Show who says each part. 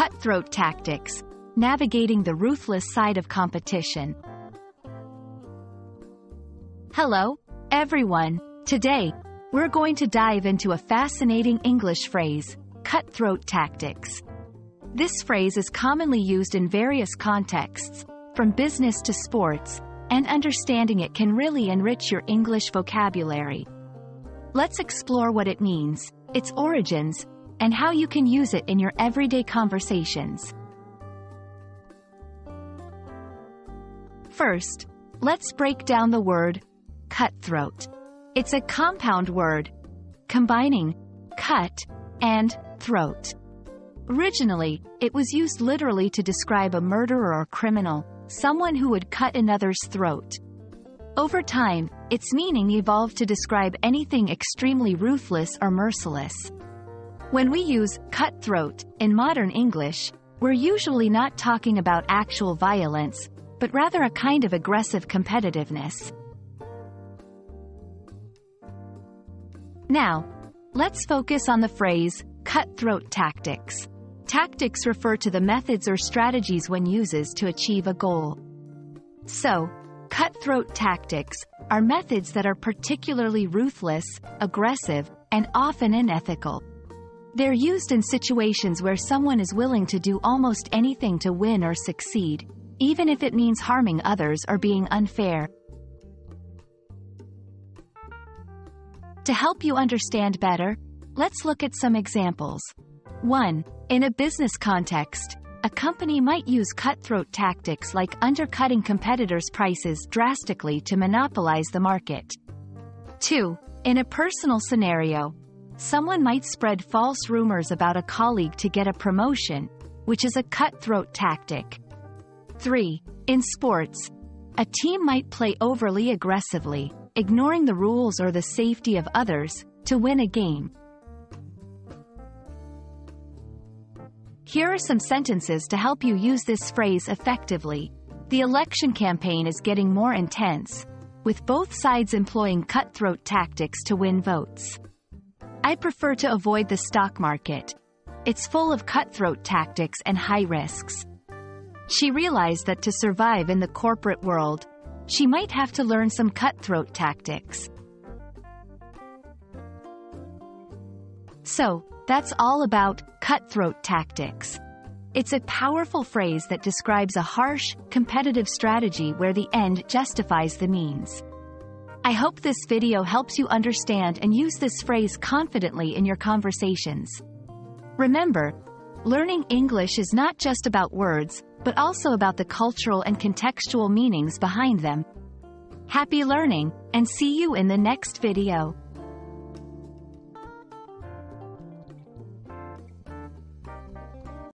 Speaker 1: Cutthroat tactics, navigating the ruthless side of competition. Hello, everyone. Today, we're going to dive into a fascinating English phrase, cutthroat tactics. This phrase is commonly used in various contexts, from business to sports, and understanding it can really enrich your English vocabulary. Let's explore what it means, its origins, and how you can use it in your everyday conversations. First, let's break down the word cutthroat. It's a compound word, combining cut and throat. Originally, it was used literally to describe a murderer or criminal, someone who would cut another's throat. Over time, its meaning evolved to describe anything extremely ruthless or merciless. When we use cutthroat in modern English, we're usually not talking about actual violence, but rather a kind of aggressive competitiveness. Now, let's focus on the phrase cutthroat tactics. Tactics refer to the methods or strategies one uses to achieve a goal. So, cutthroat tactics are methods that are particularly ruthless, aggressive, and often unethical. They're used in situations where someone is willing to do almost anything to win or succeed, even if it means harming others or being unfair. To help you understand better, let's look at some examples. 1. In a business context, a company might use cutthroat tactics like undercutting competitors' prices drastically to monopolize the market. 2. In a personal scenario, someone might spread false rumors about a colleague to get a promotion, which is a cutthroat tactic. 3. In sports, a team might play overly aggressively, ignoring the rules or the safety of others, to win a game. Here are some sentences to help you use this phrase effectively. The election campaign is getting more intense, with both sides employing cutthroat tactics to win votes. I prefer to avoid the stock market. It's full of cutthroat tactics and high risks. She realized that to survive in the corporate world, she might have to learn some cutthroat tactics. So, that's all about cutthroat tactics. It's a powerful phrase that describes a harsh, competitive strategy where the end justifies the means. I hope this video helps you understand and use this phrase confidently in your conversations. Remember, learning English is not just about words, but also about the cultural and contextual meanings behind them. Happy learning, and see you in the next video.